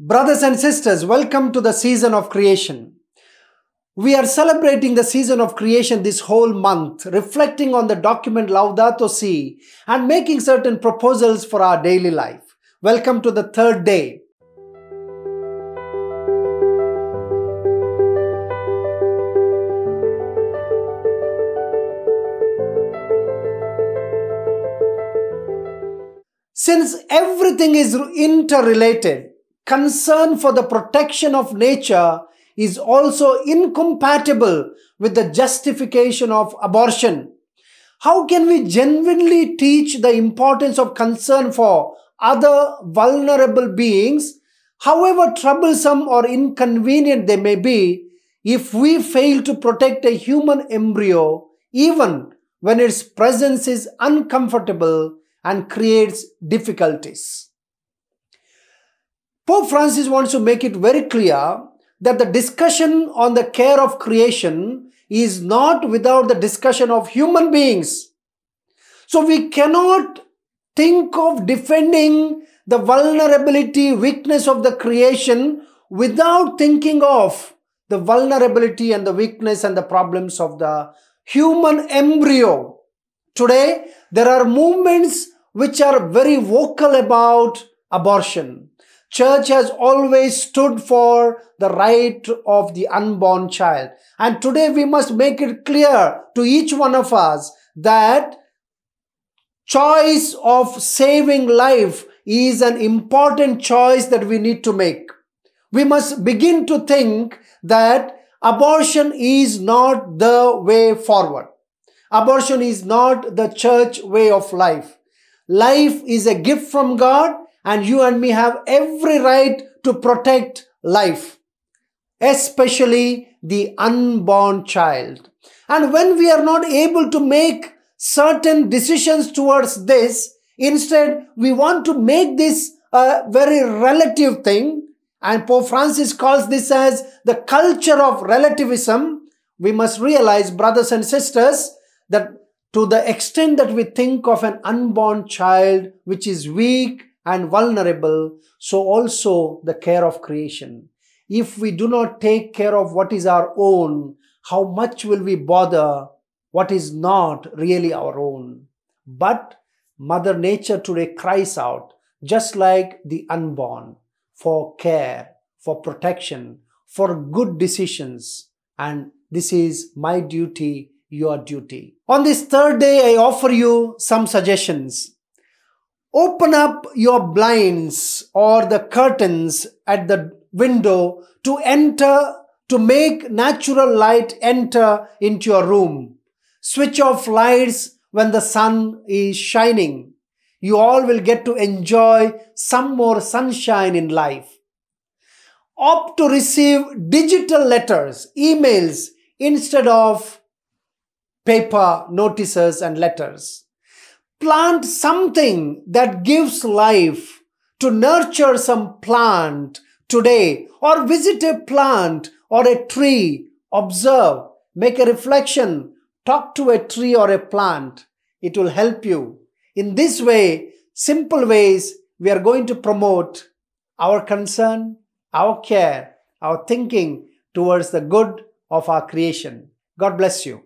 Brothers and sisters, welcome to the season of creation. We are celebrating the season of creation this whole month, reflecting on the document Laudato Si and making certain proposals for our daily life. Welcome to the third day. Since everything is interrelated, concern for the protection of nature is also incompatible with the justification of abortion. How can we genuinely teach the importance of concern for other vulnerable beings, however troublesome or inconvenient they may be, if we fail to protect a human embryo, even when its presence is uncomfortable and creates difficulties? Pope Francis wants to make it very clear that the discussion on the care of creation is not without the discussion of human beings. So we cannot think of defending the vulnerability, weakness of the creation without thinking of the vulnerability and the weakness and the problems of the human embryo. Today, there are movements which are very vocal about abortion. Church has always stood for the right of the unborn child. And today we must make it clear to each one of us that choice of saving life is an important choice that we need to make. We must begin to think that abortion is not the way forward. Abortion is not the church way of life. Life is a gift from God and you and me have every right to protect life, especially the unborn child. And when we are not able to make certain decisions towards this, instead we want to make this a very relative thing. And Pope Francis calls this as the culture of relativism. We must realize, brothers and sisters, that to the extent that we think of an unborn child which is weak and vulnerable, so also the care of creation. If we do not take care of what is our own, how much will we bother what is not really our own? But Mother Nature today cries out, just like the unborn, for care, for protection, for good decisions. And this is my duty, your duty. On this third day, I offer you some suggestions. Open up your blinds or the curtains at the window to enter, to make natural light enter into your room. Switch off lights when the sun is shining. You all will get to enjoy some more sunshine in life. Opt to receive digital letters, emails instead of paper notices and letters plant something that gives life, to nurture some plant today, or visit a plant or a tree, observe, make a reflection, talk to a tree or a plant. It will help you. In this way, simple ways, we are going to promote our concern, our care, our thinking towards the good of our creation. God bless you.